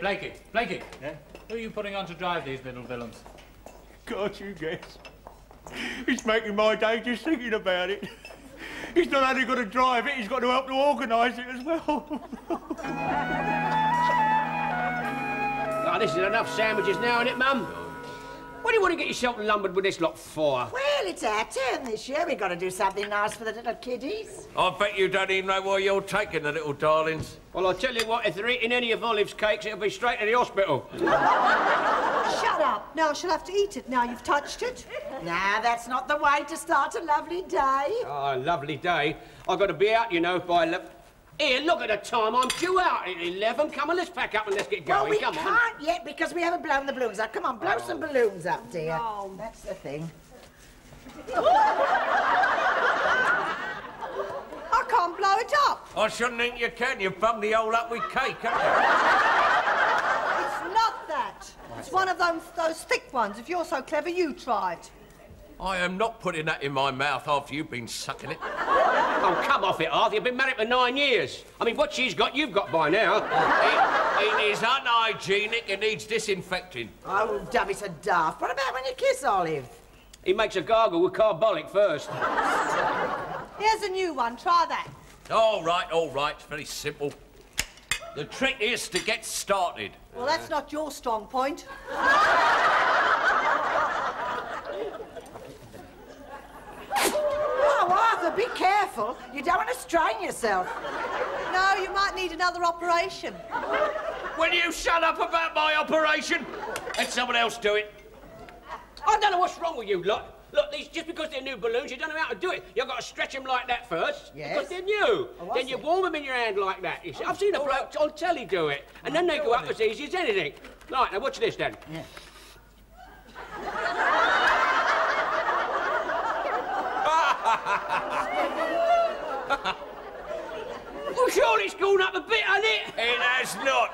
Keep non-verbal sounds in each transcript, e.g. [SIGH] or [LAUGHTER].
Blakey, Blakey. Yeah? Who are you putting on to drive these little villains? God, you guess. It's making my day just thinking about it. He's not only got to drive it, he's got to help to organise it as well. oh, this is enough sandwiches now, isn't it, Mum? What do you want to get yourself lumbered with this lot for? Well, it's our turn this year. We've got to do something nice for the little kiddies. I bet you don't even know why you're taking the little darlings. Well, I'll tell you what, if they're eating any of Olive's cakes, it'll be straight to the hospital. [LAUGHS] Shut up. Now she'll have to eat it now you've touched it. Now, that's not the way to start a lovely day. Oh, a lovely day. I've got to be out, you know, by... Here, look at the time. I'm due out at 11. Come on, let's pack up and let's get going. Well, we Come can't on. yet because we haven't blown the balloons up. Come on, blow Oh. some balloons up, dear. Oh. That's the thing. [LAUGHS] I can't blow it up. I shouldn't think you can. You've bunged the hole up with cake, haven't you? It's not that. It's one of those, those thick ones. If you're so clever, you try it. You? I am not putting that in my mouth after you've been sucking it. Oh, come off it, Arthur. You've been married for nine years. I mean, what she's got, you've got by now. It, it is unhygienic It needs disinfecting. Oh, don't be daft. What about when you kiss Olive? He makes a gargle with carbolic first. Here's a new one. Try that. All right, all right. It's very simple. The trick is to get started. Well, that's not your strong point. Oh, Arthur, be careful. You don't want to strain yourself. No, you might need another operation. Will you shut up about my operation? Let someone else do it. I don't know what's wrong with you lot. Look, these, just because they're new balloons, you don't know how to do it. You've got to stretch them like that first. Yes. Because they're new. Oh, then you see. warm them in your hand like that. You see. I've seen a bloke on telly do it. And then they oh, go up as easy as anything. Right, now watch this then. Yeah. Well, surely it's gone up a bit, hasn't it? It has not.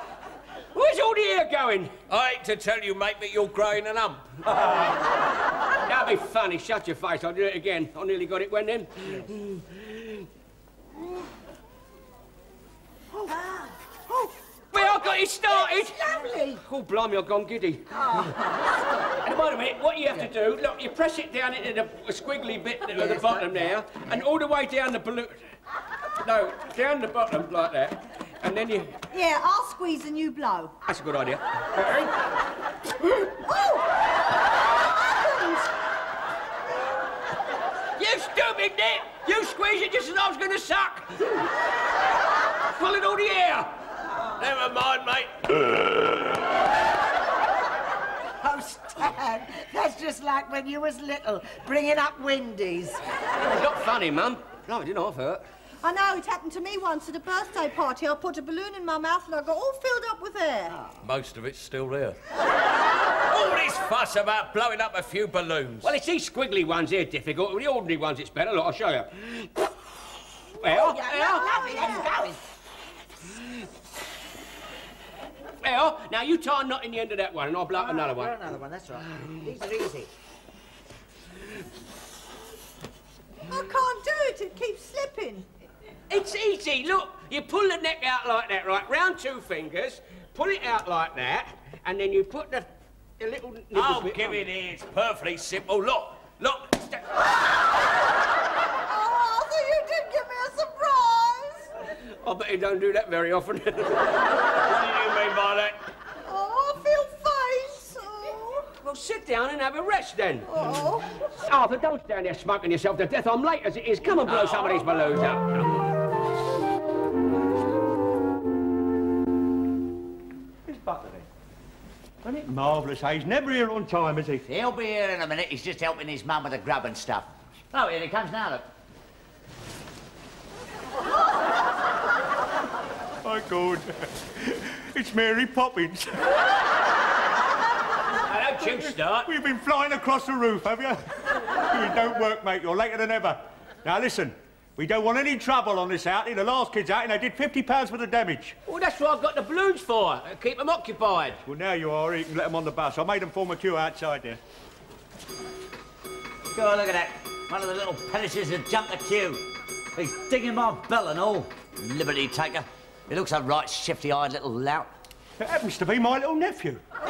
Where's all the air going? I hate to tell you, mate, but you're growing an ump. That'll be funny. Shut your face. I'll do it again. I nearly got it when then. Well, I got it started. Lovely. Oh, blimey, I've gone giddy. Oh. and wait a minute, what you have to do, look, you press it down into the squiggly bit at the bottom like there, and all the way down the balloon. No, down the bottom like that, and then you. Yeah, I'll squeeze and you blow. That's a good idea. [LAUGHS] you stupid nit! You squeeze it just as I was going to suck. Pulling all the air. Never mind, mate. [LAUGHS] Oh, Stan, that's just like when you was little, bringing up Windies. It's not funny, Mum. No, it didn't hurt. I know, it happened to me once at a birthday party. I put a balloon in my mouth and I got all filled up with air. Ah, most of it's still there. [LAUGHS] All this fuss about blowing up a few balloons. Well, it's these squiggly ones here difficult. The ordinary ones, it's better. Look, I'll show you. Well, Oh, Yeah, lovely, let's go. well, now you tie a knot in the end of that one, and I'll blow up ah, another one. Blow Another one, that's right. These are easy. I can't do it. It keeps slipping. It's easy. Look, you pull the neck out like that, right? Round two fingers, pull it out like that, and then you put the, the little. nibble Oh, bit give on. it here. It's perfectly simple. Look, look. [LAUGHS] Oh, Arthur, you did give me a surprise. I bet you don't do that very often. [LAUGHS] What do you mean by that? Oh, I feel faint. Oh. well, sit down and have a rest then. oh. Arthur, don't stand there smoking yourself to death. I'm late as it is. Come and blow some of these balloons up. Marvellous, eh? He's never here on time, is he? He'll be here in a minute. He's just helping his mum with the grub and stuff. Oh, here he comes now, look. [LAUGHS] My God. [LAUGHS] it's Mary Poppins. Don't you start. We've been flying across the roof, have you? [LAUGHS] it don't work, mate. You're later than ever. Now, listen. We don't want any trouble on this outing. The last kid's outing, they did £50 for the damage. Well, that's what I've got the balloons for. Keep them occupied. Well, now you are. You can let them on the bus. I made them form a queue outside there. Go on, look at that. One of the little penishes has jumped the queue. He's digging my bell and all. Liberty taker. He looks a right shifty-eyed little lout. It happens to be my little nephew. [LAUGHS]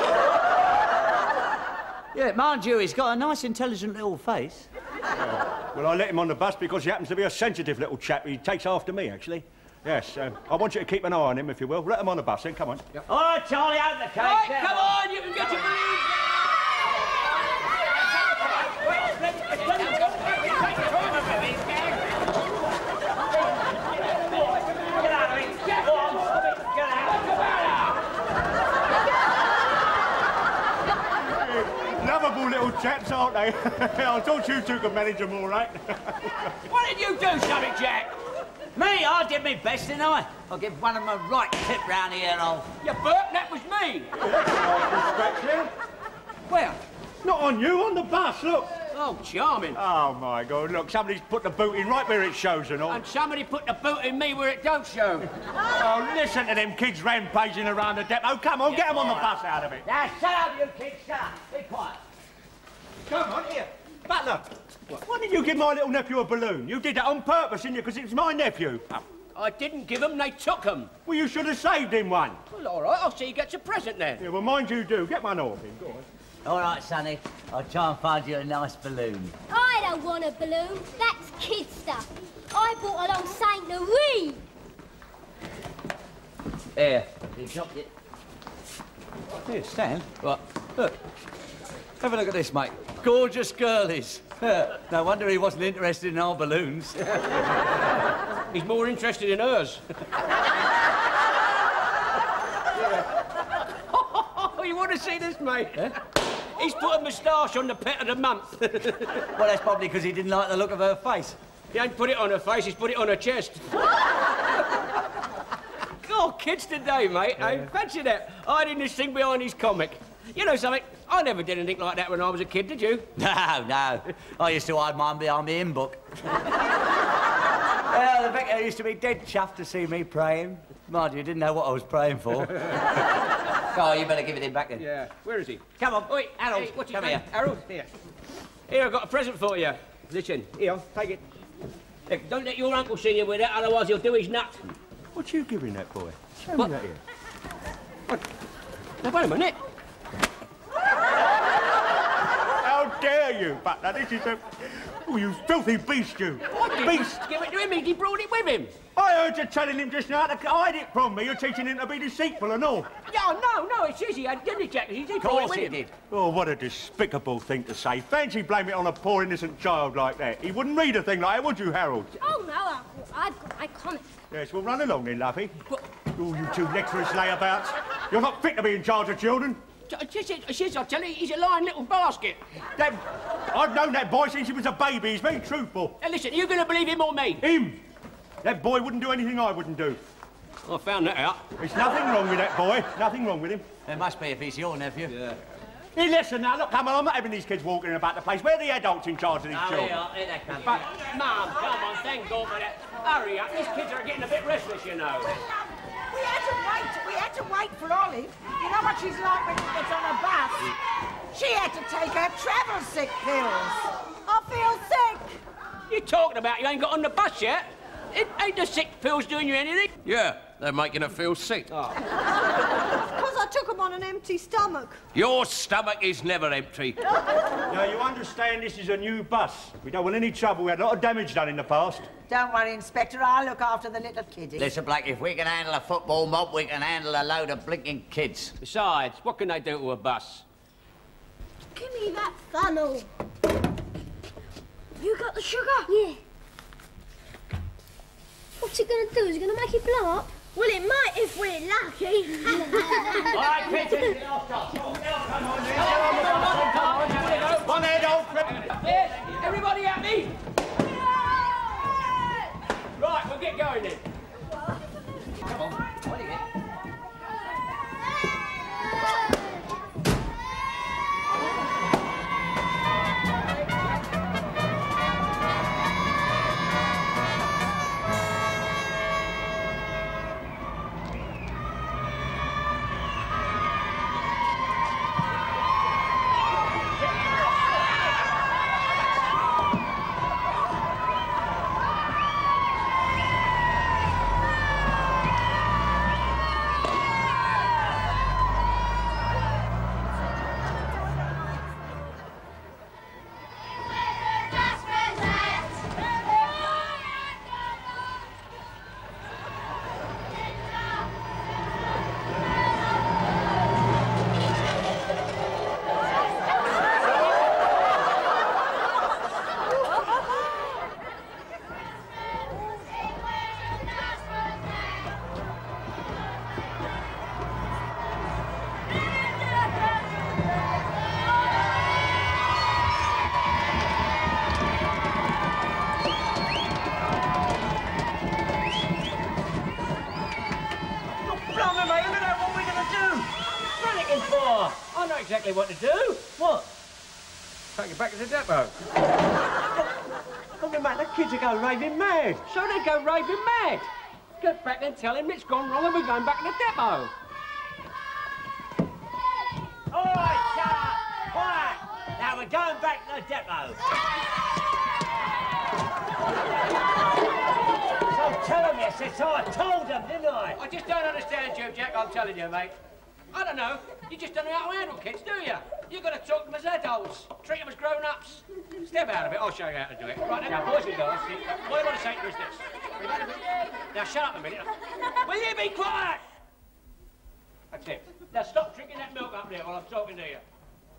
Yeah, mind you, he's got a nice, intelligent little face. [LAUGHS] Well, I let him on the bus because he happens to be a sensitive little chap. He takes after me, actually. Yes, um, I want you to keep an eye on him, if you will. Let him on the bus, then. Come on. Yep. All right, Charlie, out of the cake. Right, come on, you can get your balloons Lovable little chaps, aren't they? [LAUGHS] I thought you two could manage them all right. [LAUGHS] What did you do, Sonny Jack? Me, I did my best, didn't I? I'll give one of them a right tip round the ear hole. You burp, that was me. Scratch here. Where? Not on you, on the bus, look. Oh, charming. Oh, my God, look, somebody's put the boot in right where it shows and all. And somebody put the boot in me where it don't show. Oh, listen to them kids rampaging around the depot. Oh, come on, get them on the bus out of it. Now, shut up, you kids, shut up. Be quiet. Come on, here. Butler, why did you give my little nephew a balloon? You did that on purpose, didn't you? Because it's my nephew. Oh, I didn't give them, they took him. Well, you should have saved him one. Well, all right, I'll see he gets a present then. Yeah, well, mind you do. Get one off him. Go on. All right, Sonny. I'll try and find you a nice balloon. I don't want a balloon. That's kid stuff. I bought along Saint Louis. Here. You dropped it. Here, Stan. What? Look. Have a look at this, mate. Gorgeous girlies. [LAUGHS] no wonder he wasn't interested in our balloons. [LAUGHS] He's more interested in hers. oh, [LAUGHS] you want to see this, mate? Eh? He's put a moustache on the pet of the month. well, that's probably because he didn't like the look of her face. he ain't put it on her face, he's put it on her chest. oh, kids today, mate. I fancy that. Hiding this thing behind his comic. You know something? I never did anything like that when I was a kid, did you? [LAUGHS] No, no. I used to hide mine behind my hymn book. [LAUGHS] well, the vicar used to be dead chuffed to see me praying. Mind you, didn't know what I was praying for. [LAUGHS] oh, you better give it him back then. Yeah. Where is he? Come on, Oi, Harold, Hey, what's his come name? here. Harold, here. Here, I've got a present for you. Listen, here, take it. Look, don't let your uncle see you with it, otherwise he'll do his nut. What you giving that boy? Show What? me that here. What? Now, wait a minute. How dare you, Butler? This is a... Oh, you filthy beast, you. What Beast! Give it to him, he brought it with him. I heard you telling him just now to hide it from me. You're teaching him to be deceitful and all. Yeah, no, no, it's easy. I didn't check. He did Of brought it course with he him. did. Oh, what a despicable thing to say. Fancy blame it on a poor innocent child like that. He wouldn't read a thing like that, would you, Harold? Oh, no, Uncle. I've got my comic. Yes, well, run along then, lovey. Oh, you two lecturers layabouts. You're not fit to be in charge of children. She says, she says, I tell you, he's a lying little basket. That, I've known that boy since he was a baby. He's very truthful. Now, listen, are you going to believe him or me? Him! That boy wouldn't do anything I wouldn't do. I found that out. There's nothing wrong with that boy. Nothing wrong with him. There must be if he's your nephew. Yeah. Hey, listen now, look, come on, I'm not having these kids walking about the place. Where are the adults in charge of these Oh, children? here, here they come. But, Mum, come on, thank God for that. Hurry up, these kids are getting a bit restless, you know. We had to wait. We had to wait for Olive. You know what she's like when she gets on a bus? She had to take her travel sick pills. I feel sick. You talking about you ain't got on the bus yet? It, ain't the sick pills doing you anything? Yeah, they're making her feel sick. Because oh. [LAUGHS] I took them on an empty stomach. Your stomach is never empty. [LAUGHS] Now, you understand this is a new bus. We don't want any trouble. We had a lot of damage done in the past. Don't worry, Inspector. I'll look after the little kiddie. Listen, Black, if we can handle a football mob, we can handle a load of blinking kids. Besides, what can they do to a bus? Give me that funnel. You got the sugar? Yeah. What's it gonna do? Is it gonna make it blow up? Well, it might if we're lucky. All right, kids, it's the off One head old crip. Yes, everybody happy? Right, we'll get going then. What to do. What? Take you back to the depot. Look at mate, the kids are going raving mad. So they go raving mad. Get back and tell him it's gone wrong and we're going back to the depot. All right, shut up. Quiet. Now we're going back to the depot. so tell them, yes, it's I told them, didn't I? I just don't understand you, Jack, I'm telling you, mate. I don't know. You just don't know how to handle kids, do you? You've got to talk to them as adults. Treat them as grown-ups. Step out of it. I'll show you how to do it. Right, now, boys and girls, what I want to say to you is this. Now, shut up a minute. Will you be quiet? That's it. Now, stop drinking that milk up there while I'm talking to you.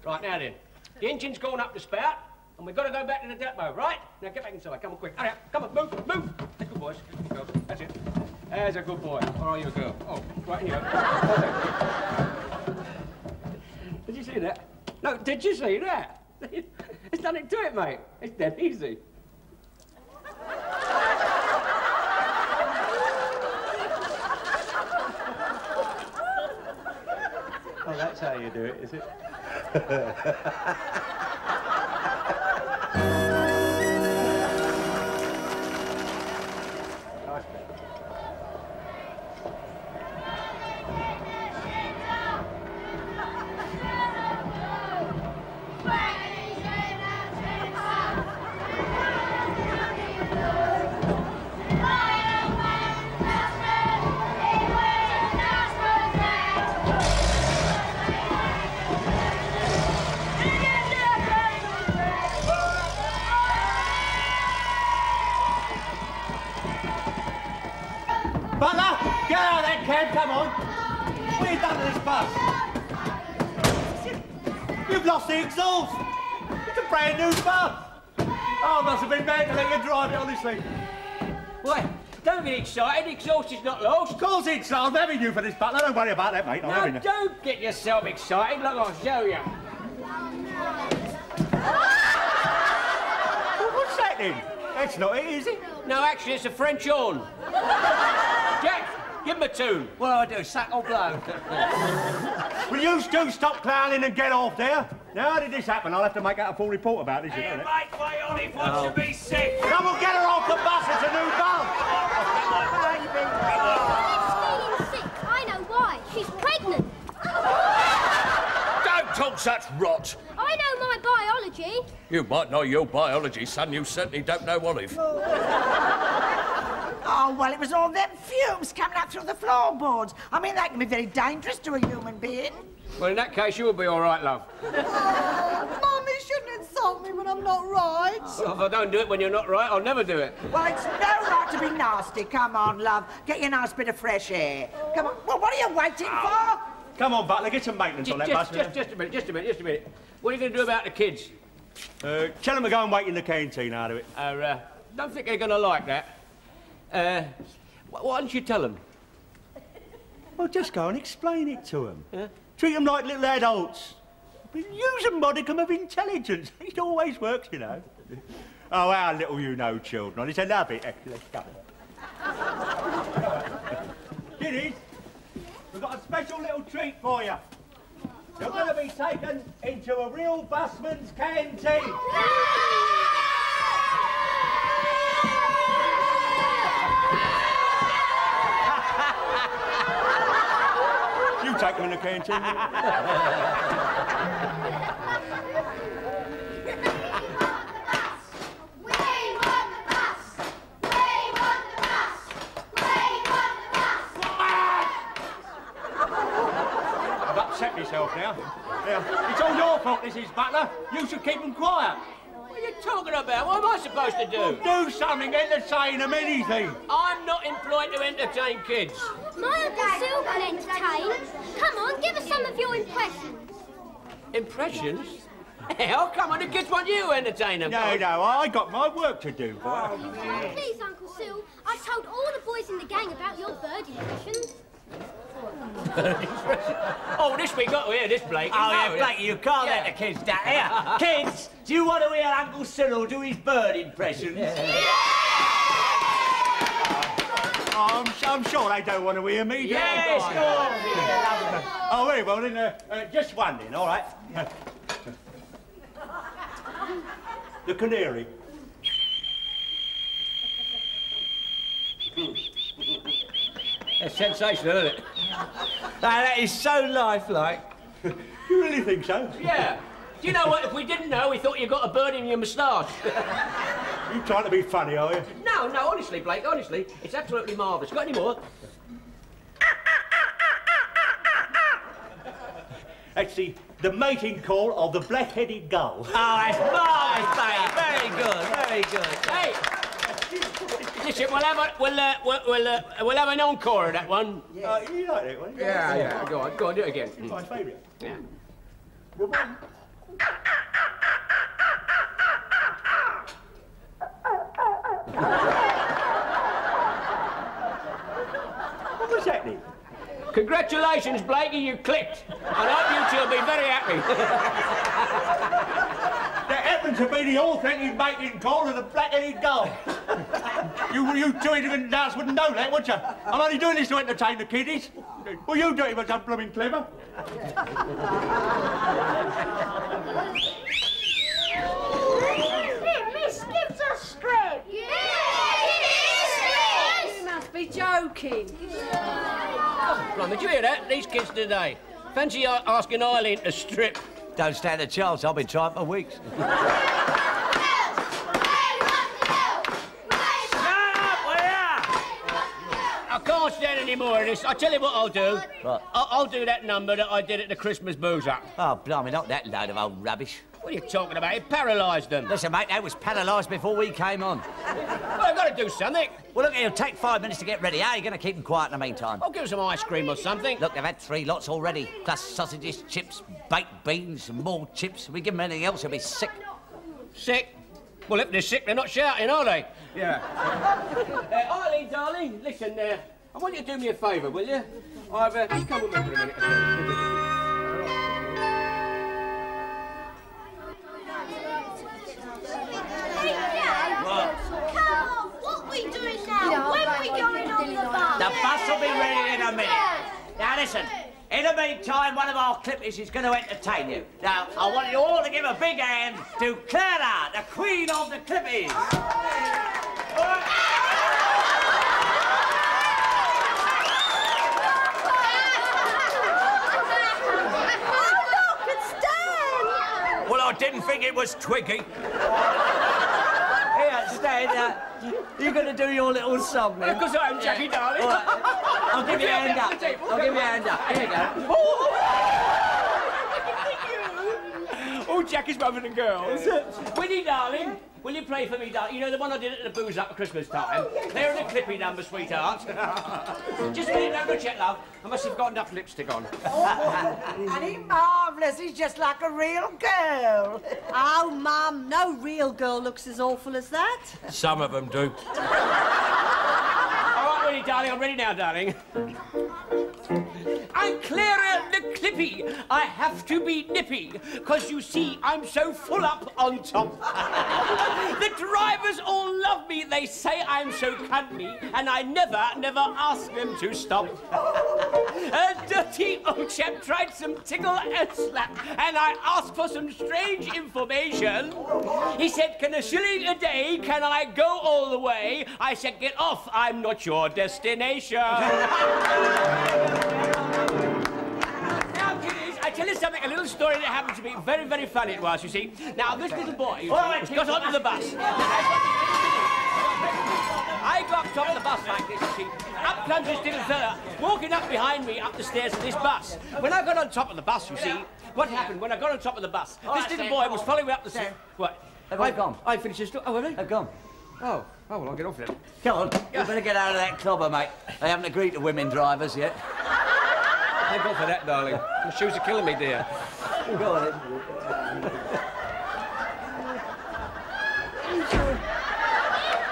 Right, now then. The engine's gone up the spout, and we've got to go back to the depot, right? Now, get back inside. Come on, quick. Hurry up. Come on, move, move. That's good, boys. Good girls. That's it. There's a good boy. Or are you a girl? Oh, right here. Did you see that? No, did you see that? [LAUGHS] It's nothing to it, mate. It's dead easy. Oh, that's how you do it, is it? [LAUGHS] excited. The exhaust is not lost. Of course it's, I'm having you for this butler. Don't worry about that, mate. I'm having you. don't get yourself excited. Look, I'll show you. Well, what's that then? That's not it, is it? No, actually, it's a French horn. Jack, give him a tune. What do I do, sack or blow? Will you two stop clowning and get off there? Now, how did this happen? I'll have to make out a full report about this, you know that? mate, my Olive wants oh. to be sick. Come on, get her off the bus. It's a new bus. Stealing sick. I know why. She's pregnant. Don't talk such rot. I know my biology. You might know your biology, son. You certainly don't know Olive. Oh, well, it was all them fumes coming up through the floorboards. I mean, that can be very dangerous to a human being. Well, in that case, you'll be all right, love. [LAUGHS] Mummy shouldn't insult me when I'm not right. Well, if I don't do it when you're not right, I'll never do it. Well, it's no right to be nasty. Come on, love. Get you a nice bit of fresh air. Come on. Well, what are you waiting for? Come on, Butler, get some maintenance Just, on that just, bus. just, just a minute, just a minute, just a minute. What are you going to do about the kids? Uh, tell them to go and wait in the canteen out of it. Uh, uh, don't think they're going to like that. Uh, wh- why don't you tell them? Well, just go and explain it to them. Treat them like little adults. Use a modicum of intelligence. [LAUGHS] It always works, you know. Oh, how little you know, children. It's a love [LAUGHS] it, actually. Come on. Kiddies, we've got a special little treat for you. You're going to be taken into a real busman's canteen. [LAUGHS] You take them in the canteen. [LAUGHS] will you? I've upset myself now. Yeah. It's all your fault, this is, Butler. You should keep them quiet. What are you talking about? What am I supposed to do? Do something, entertain them, anything. I'm not employed to entertain kids. My Uncle Sil can entertain. Come on, give us some of your impressions. Impressions? Hell, come on, the kids want you to entertain them. No, no, I got my work to do. boy. Oh, Please, Uncle Sil, I told all the boys in the gang about your bird impressions. [LAUGHS] Oh, this we got to hear, this, Blake. Oh, yeah, No, Blake, you can't Yeah. let the kids down. Here, [LAUGHS] kids, do you want to hear Uncle Cyril do his bird impressions? I'm, I'm sure they don't want to hear me. do they? Yes, Oh, very well, then, uh, uh, just one then, all right. the canary. That's sensational, isn't it? [LAUGHS] that is so lifelike. [LAUGHS] You really think so? Yeah. Do you know what? If we didn't know, we thought you got a bird in your moustache. [LAUGHS] You trying to be funny, are you? no, no, honestly, Blake, honestly, it's absolutely marvellous. Got any more? That's the, mating call of the black-headed gull. Ah, oh, that's marvellous, mate. Very good, very good. Hey! Listen, we'll have, a, we'll, uh, we'll, we'll, uh, we'll have an encore of that one. Uh, you like that one? Yeah, yeah. Go on, go on, do it again. My favourite. Yeah. What was that then? Congratulations, Blakey, you clicked. And I hope you two will be very happy. [LAUGHS] That happens to be the authentic mating call of the black-headed gull. you, you two ignorant dance wouldn't know that, would you? I'm only doing this to entertain the kiddies. Well, you do it, but I'm blooming clever. Miss gives us strip. You must be joking. Oh, right, did you hear that? These kids today. Fancy asking Eileen to strip. Don't stand a chance. I've been trying for weeks. Stand any more of this. I tell you what I'll do. What? I'll, I'll do that number that I did at the Christmas booze up. Oh, blimey, not that load of old rubbish. What are you talking about? It paralysed them. Listen, mate, that was paralysed before we came on. Well, I've got to do something. Well, look, it'll take five minutes to get ready. How are you going to keep them quiet in the meantime? I'll give them some ice cream or something. Look, they've had three lots already, plus sausages, chips, baked beans, more chips. If we give them anything else, they'll be sick. Sick? Well, if they're sick, they're not shouting, are they? Yeah. uh, Eileen, darling, listen, uh, I want you to do me a favour, will you? I've uh, just come with me for a minute. The bus? Will be ready in a minute. Now, listen. In the meantime, one of our clippies is going to entertain you. Now, I want you all to give a big hand to Clara, the queen of the clippies. Oh, look, it's Dan! Well, I didn't think it was Twiggy. Here, Stan, uh, you're going to do your little song then. Because I'm Jackie, darling. All right. I'll give you a hand up up. the table. I'll give you a hand up. Here you go. [LAUGHS] Oh, oh, oh. oh, Jackie's mother and girls. Winnie, darling, will you play for me, darling? You know the one I did at the booze up at Christmas time? Oh, They're in a clippy number, sweetheart. [LAUGHS] Just a minute, don't check, love. I must have got enough lipstick on. Oh, oh, and he's marvellous. He's just like a real girl. Oh, Mum, no real girl looks as awful as that. Some of them do. All right, Winnie, darling, I'm ready now, darling. I'm Clara the Clippy. I have to be nippy, because you see, I'm so full up on top. [LAUGHS] the drivers all love me. They say I'm so cunty, and I never, never ask them to stop. [LAUGHS] A dirty old chap tried some tickle and slap, and I asked for some strange information. He said, Can a shilling a day, can I go all the way? I said, Get off, I'm not your destination. [LAUGHS] Tell you something, a little story that happened to me. Very, very funny it was, you see. Now, this little boy see, got onto the bus. I got on top of the bus like this, you see. Up comes this little fella, walking up behind me up the stairs of this bus. When I got on top of the bus, you see, what happened when I got on top of the bus? this little boy was following me up the stairs. What? They've I, gone. I finished this. Oh, have they? They've gone. Oh, oh, well, I'll get off then. Come on, you better get out of that clobber, mate. They haven't agreed to women drivers yet. Thank God for that, darling. The shoes are killing me, dear. Go on, then.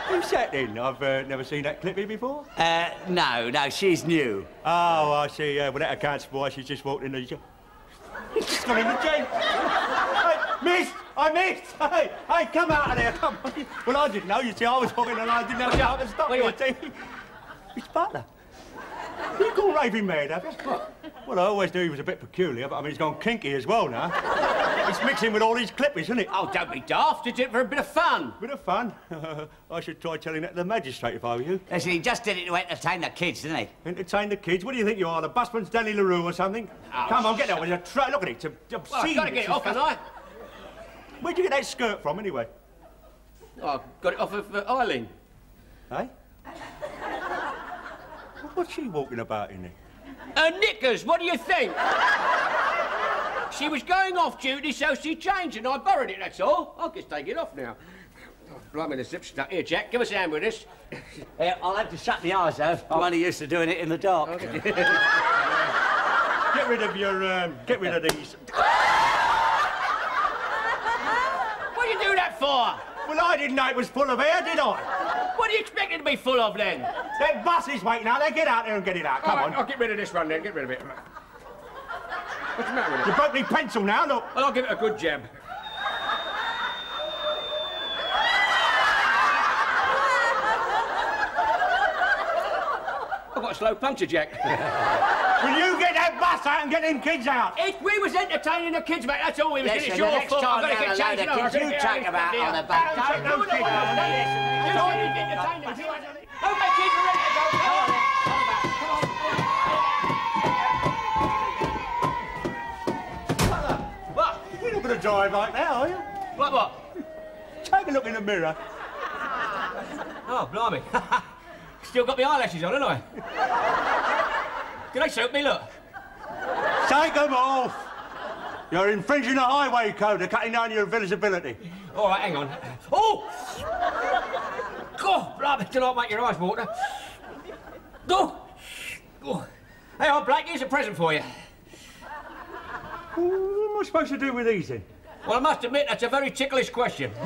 Who's that then? I've uh, never seen that clippy before. Uh, no, no, she's new. Oh, I see. Uh, well, that accounts for why she's just walked in the... She's just gone in the gate. hey, miss! I missed! Hey, hey, come out of there, come on. Well, I didn't know. You see, I was walking and I didn't have time to stop Wait, you, wait. see. It's Butler. You gone raving mad, have you? Well, I always knew he was a bit peculiar, but I mean, he's gone kinky as well now. He's mixing with all these clippers, isn't it? Oh, don't be daft. It's it for a bit of fun. Bit of fun. [LAUGHS] I should try telling that to the magistrate if I were you. Listen, he just did it to entertain the kids, didn't he? Entertain the kids. What do you think you are, the busman's Danny La Rue or something? Oh, Come on, get that tray. Look at it. It's, a, it's Well, I've got to get it off, haven't I? [LAUGHS] Where'd you get that skirt from, anyway? Oh, I got it off of uh, Eileen. Eh? What's she walking about in there? Her knickers, what do you think? she was going off duty, so she changed, and I borrowed it, that's all. I'll just take it off now. Oh, blimey, the zip's stuck. Here, Jack, give us a hand with this. Yeah, I'll have to shut my eyes, though. I'm only used to doing it in the dark. Get rid of your, um, get rid of these. What do you do that for? Well, I didn't know it was full of air, did I? What do you expect it to be full of, then? That bus is waiting out there. Get out there and get it out. Come All right, on. I'll get rid of this one, then. Get rid of it. What's the matter with it? You broke me pencil now, look. Well, I'll give it a good jab. I've got a slow puncher, Jack. Will you get that bus out and get them kids out? If we was entertaining the kids, mate, that's all we was Listen, It's your next fault. time I've got to down get the changed. load of I've got kids to you get chat out of about this on deal. the back Don't take those kids out. You know what? You're entertaining them. See what I do? Okay, kids, we're ready to go. Come on. Come on, back. Come on. You're not going to drive like that, are you? What, what? Take a look in the mirror. Oh, blimey. [LAUGHS] Still got my eyelashes on, haven't I? Can they suit me, look? Take them off. You're infringing the highway code of cutting down your visibility. All right, hang on. Oh! God, blimey, do not make your eyes water. Oh! oh. Hey, on, Blake, here's a present for you. What am I supposed to do with these then? Well, I must admit, that's a very ticklish question. [LAUGHS]